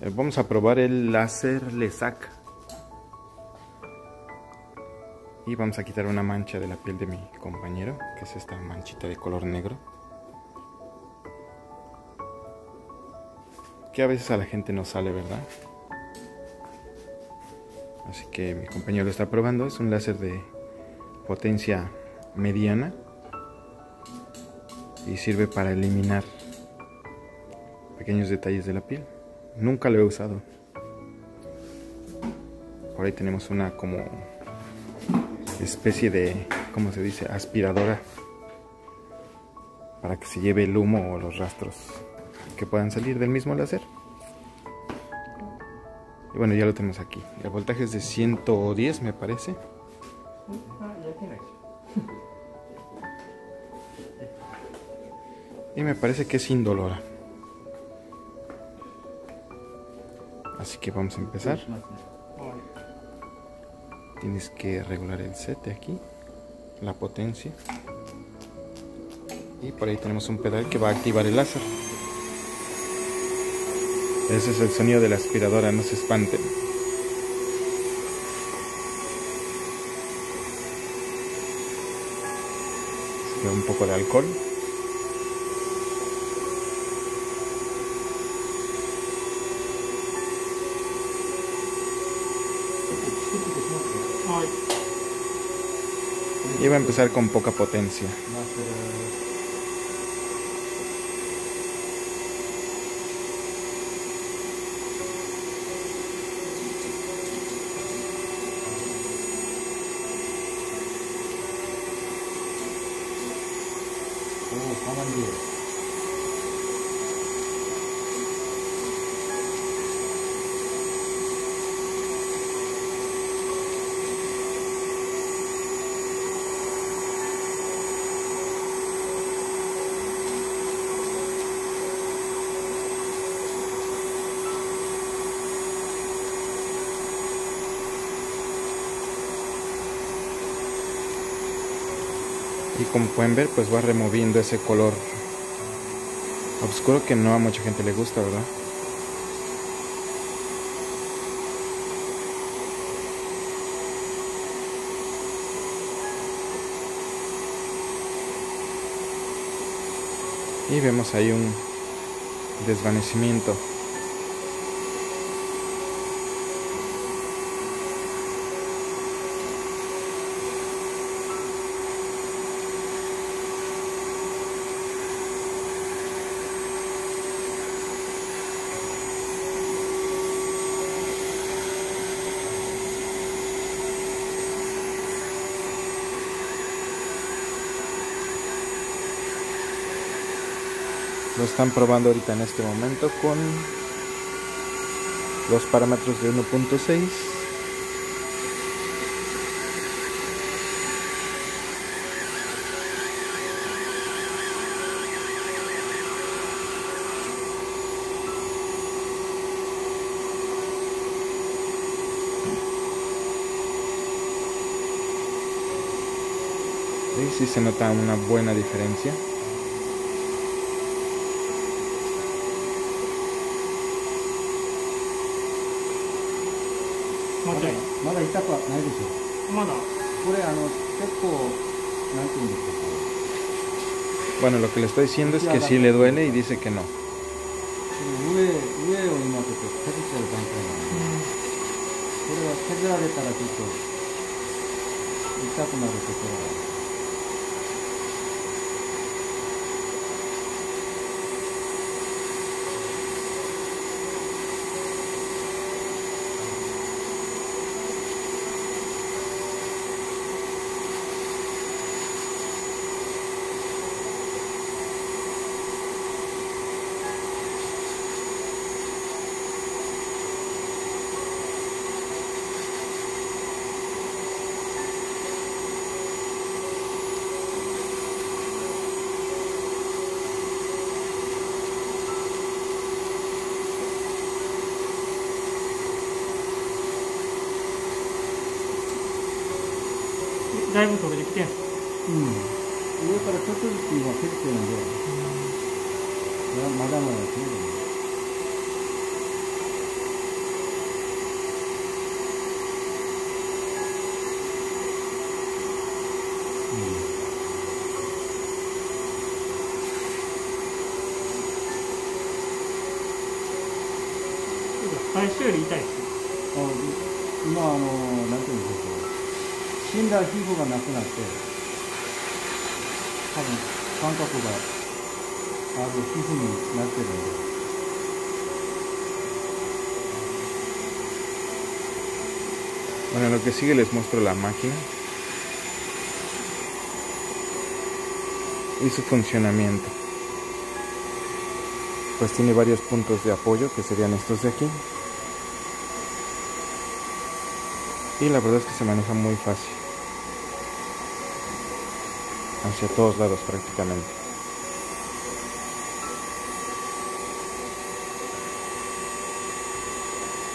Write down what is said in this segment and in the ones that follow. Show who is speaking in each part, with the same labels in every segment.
Speaker 1: Eh, Vamos a probar el láser LESAC. Y vamos a quitar una mancha de la piel de mi compañero, que es esta manchita de color negro. Que a veces a la gente no sale, ¿verdad? Así que mi compañero lo está probando. Es un láser de potencia mediana. Y sirve para eliminar pequeños detalles de la piel. Nunca lo he usado. Por ahí tenemos una como especie de, ¿cómo se dice? Aspiradora. Para que se lleve el humo o los rastros que puedan salir del mismo láser. Y bueno, ya lo tenemos aquí. El voltaje es de 110 me parece. Y me parece que es indolora. Así que vamos a empezar. Tienes que regular el set de aquí, la potencia. Y por ahí tenemos un pedal que va a activar el láser. Ese es el sonido de la aspiradora, no se espanten. Se ve un poco de alcohol. Iba a empezar con poca potencia. Y como pueden ver, pues va removiendo ese color oscuro que no a mucha gente le gusta, ¿verdad? Y vemos ahí un desvanecimiento. 'Lo están probando ahorita en este momento con los parámetros de 1.6 y sí se nota una buena diferencia
Speaker 2: まだ まだ痛くはないでしょう
Speaker 3: まだ
Speaker 2: これあの結構なんていうんですかこ
Speaker 1: Bueno, lo que le estoy diciendo es que sí le duele y dice que no.
Speaker 2: う
Speaker 3: だいぶ溶れてきてん。
Speaker 2: うん。上からちょっとずつ今減ってるんで、うん、まだまだですね。
Speaker 3: 最初より痛いっす。
Speaker 2: あ、今あの、何ていうんでしょう。死んだ皮膚がなくなって多分感覚がある皮膚になってるんで
Speaker 1: Bueno, lo que sigue les muestro la máquina y su funcionamiento. Pues tiene varios puntos de apoyo que serían estos de aquí. Y la verdad es que se maneja muy fácil. Hacia todos lados prácticamente.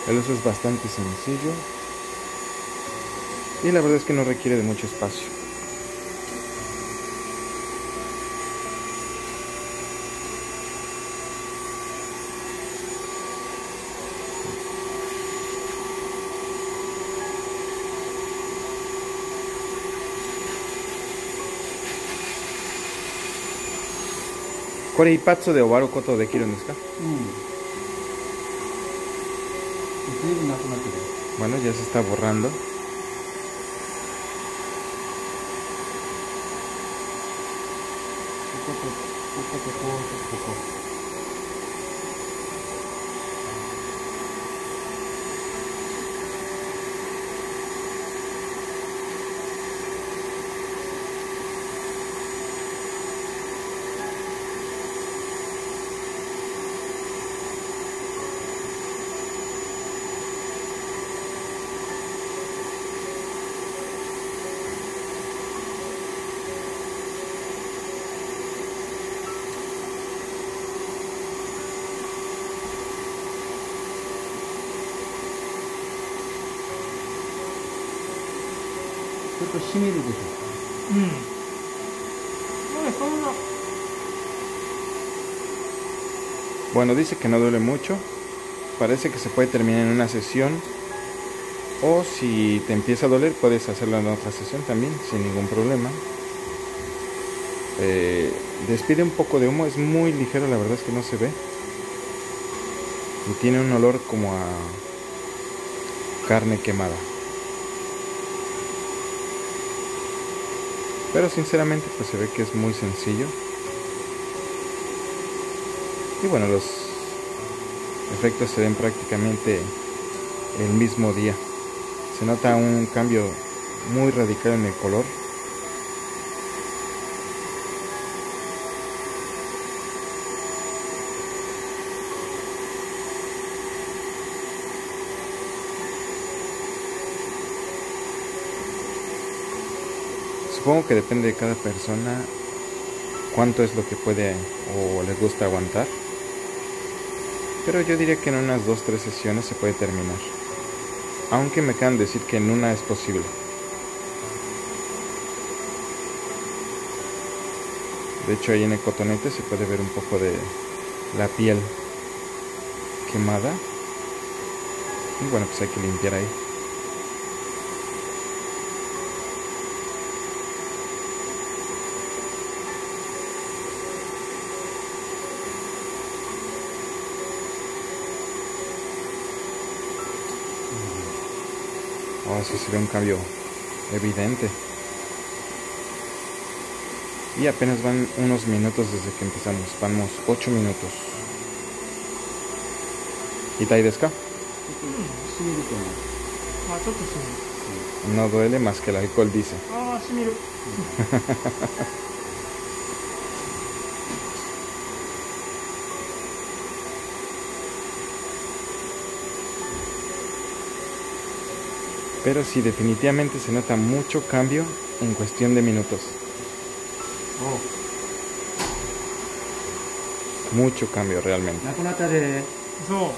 Speaker 1: El uso es bastante sencillo. Y la verdad es que no requiere de mucho espacio. ¿Cuál es el pazzo de Ovaru Koto de Kiro
Speaker 2: うん随分なくなってる
Speaker 1: Bueno, ya se está borrando.
Speaker 2: こことこ しみるでしょ
Speaker 3: うんまあそんな
Speaker 1: Bueno, dice que no duele mucho. Parece que se puede terminar en una sesión. O si te empieza a doler, puedes hacerlo en otra sesión también, sin ningún problema. Eh, despide un poco de humo, es muy ligero, la verdad es que no se ve. Y tiene un olor como a carne quemada. Pero sinceramente pues se ve que es muy sencillo. Y bueno, los efectos se ven prácticamente el mismo día. Se nota un cambio muy radical en el color. Supongo que depende de cada persona cuánto es lo que puede o le gusta aguantar. Pero yo diría que en unas 2-3 sesiones se puede terminar. Aunque me de decir que en una es posible. De hecho ahí en el cotonete se puede ver un poco de la piel quemada. Y bueno, pues hay que limpiar ahí. sí se ve un cambio evidente. Y apenas van unos minutos desde que empezamos, vamos 8 minutos. ¿Itai desu? No duele más que el alcohol dice. pero sí definitivamente se nota mucho cambio en cuestión de minutos.
Speaker 2: Oh.
Speaker 1: Mucho cambio realmente.
Speaker 2: So.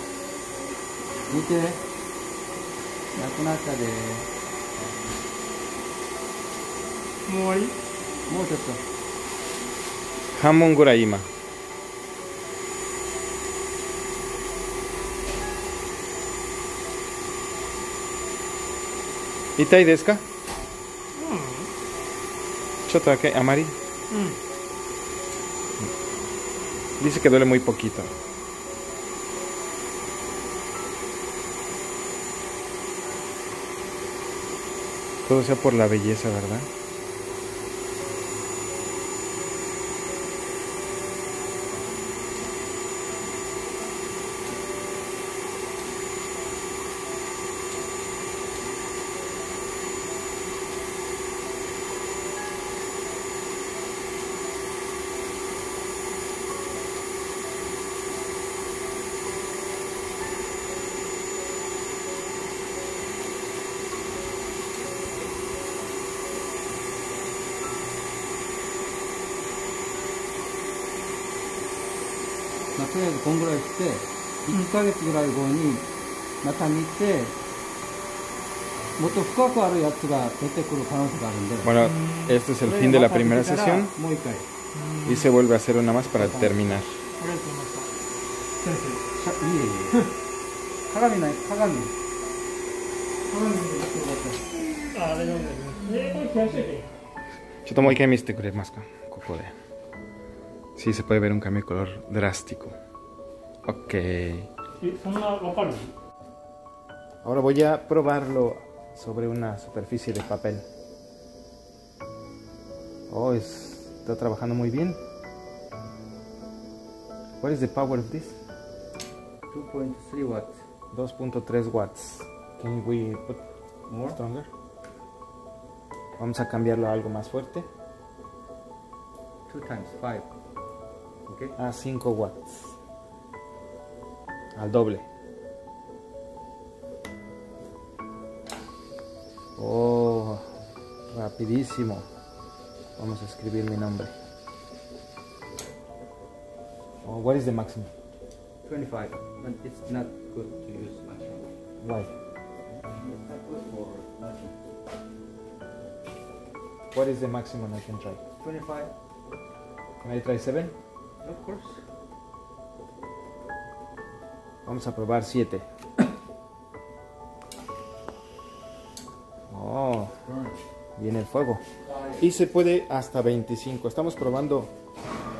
Speaker 2: Hamon Guraima. 痛いです
Speaker 3: か、う
Speaker 2: ん、ちょっと
Speaker 1: だけあまり、
Speaker 3: うん、dice mm.
Speaker 1: mm. que duele muy poquito. Todo sea por la belleza verdad
Speaker 2: まあ、とりあえずこんぐらいして1ヶ月ぐらい後にまた見てもっと深くあるやつが出てくる可能性があるんで
Speaker 1: Bueno, este es el
Speaker 2: それ
Speaker 1: fin de la
Speaker 2: また見
Speaker 1: primera
Speaker 2: てから
Speaker 1: sesión
Speaker 2: もう一回
Speaker 1: y se vuelve a hacer una más para terminar.
Speaker 3: ありがとうございました先生
Speaker 2: しゃいいえいいえ鏡ない鏡
Speaker 3: あ大丈夫ですえこれ冷やしといていい
Speaker 1: Yo tomo que miste más coco de. sí se puede ver un cambio de color drástico. Ok. Ahora voy a probarlo sobre una superficie de papel. Oh, es, está trabajando muy bien. What is the power of this?
Speaker 2: 2.3 watts.
Speaker 1: 2.3 watts. Can we put
Speaker 2: more
Speaker 1: stronger? Vamos a cambiarlo a algo más fuerte.
Speaker 2: 2 times 5 okay
Speaker 1: A 5 watts. Al doble. Oh, rapidísimo. Vamos a escribir mi nombre. Oh, what is the maximum?
Speaker 2: 25 but it's not good to use much
Speaker 1: Why?
Speaker 2: it's not good for nothing
Speaker 1: What is the maximum I can try?
Speaker 2: 25
Speaker 1: Can I try 7?
Speaker 2: Of course
Speaker 1: Vamos a probar 7. Oh, viene el fuego. Y se puede hasta 25. Estamos probando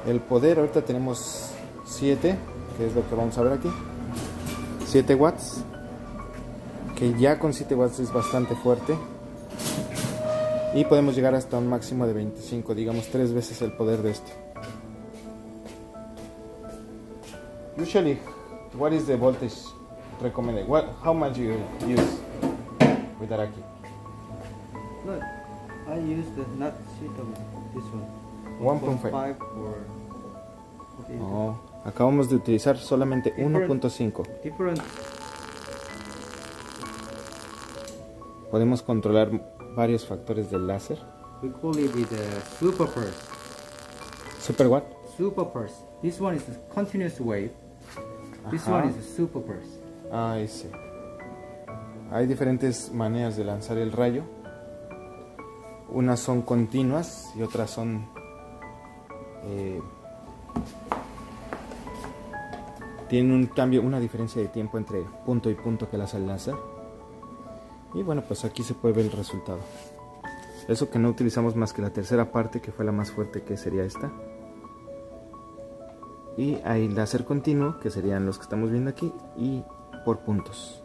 Speaker 1: el poder. Ahorita tenemos 7, que es lo que vamos a ver aquí. 7 watts. Que ya con 7 watts es bastante fuerte. Y podemos llegar hasta un máximo de 25, digamos 3 veces el poder de este. Usually, what is the voltage recommended? What, how much you use with Araki?
Speaker 2: No, I used the not suitable this one
Speaker 1: 1.5.
Speaker 2: 1.5 or
Speaker 1: No, acabamos de utilizar solamente
Speaker 2: Different.
Speaker 1: 1.5.
Speaker 2: different
Speaker 1: Podemos controlar varios factores del láser.
Speaker 2: we call it the super pulse
Speaker 1: Super what?
Speaker 2: super pulse this one is a continuous wave this
Speaker 1: Ajá.
Speaker 2: one is a super pulse
Speaker 1: Ah, ese. Hay diferentes maneras de lanzar el rayo. Unas son continuas y otras son... eh, tienen un cambio, una diferencia de tiempo entre punto y punto que lanza el láser. Y bueno, pues aquí se puede ver el resultado. Eso que no utilizamos más que la tercera parte, que fue la más fuerte, que sería esta. Y hay láser continuo, que serían los que estamos viendo aquí, y por puntos.